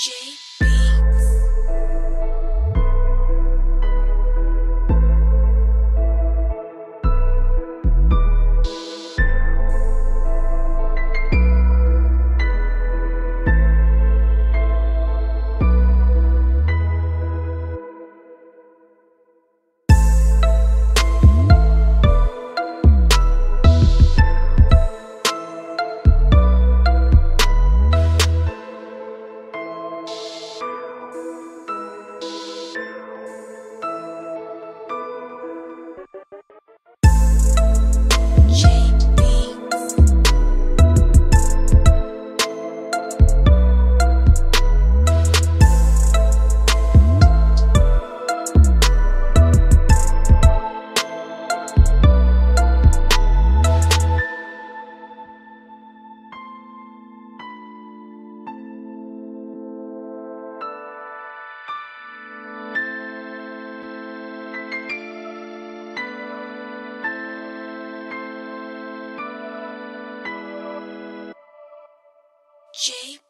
JB. J.